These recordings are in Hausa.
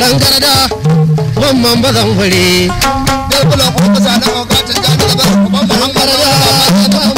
dan garda mamman bazan fure Bai kula ko kasa na ogata jani da bar uban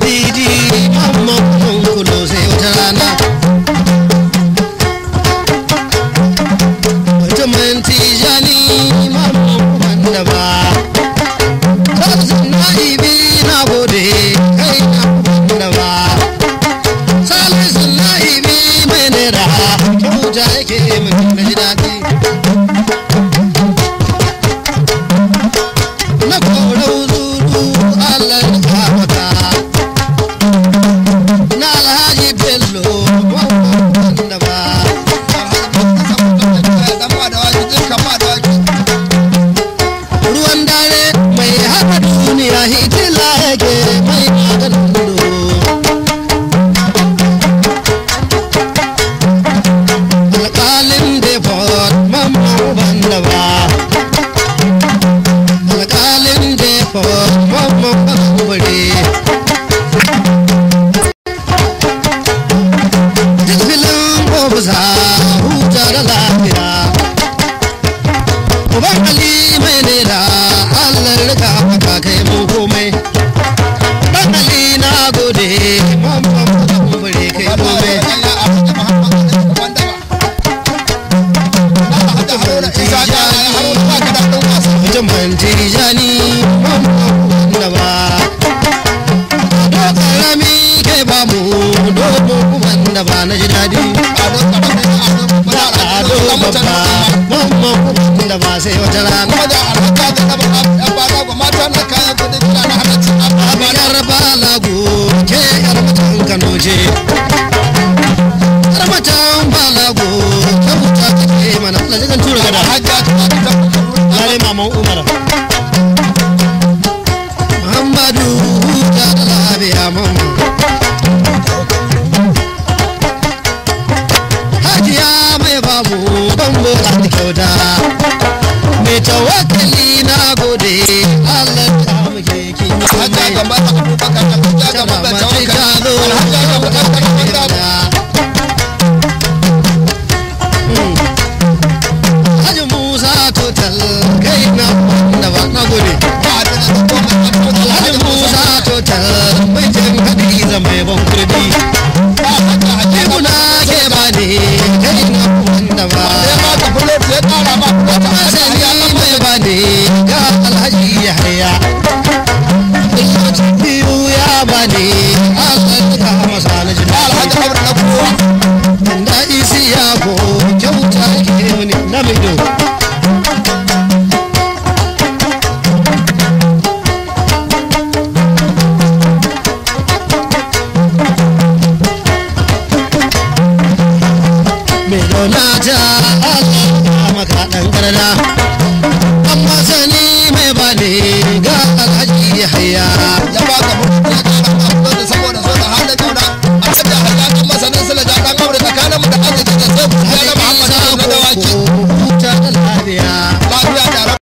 mijin ladidi mamman kulo sai wata rana mutumin tijani mamman ba. Salisun na'ibi na gode kai na ba. Salisun na'ibi mai naira kyauta yake mutum na daɗi मैं हम दुनिया ही खिलाएँगे mutum ban tijani wanda ba. Dokarami kai ba mu. Dogo wanda ba na ji daɗi. Da ado babba. Mamman wanda ba sai wata rana. Abiyar lare maman umar muhammadu hajiya mai babu bango kyauta mai tawakkali na gode allah ta muke kin yi ta total kai na da ba na gode Alhaji Musa total mai jin hadiza mai ban kurdi mai nuna ja Allah maka ɗan garda amma sani mai ba ne ga alhaji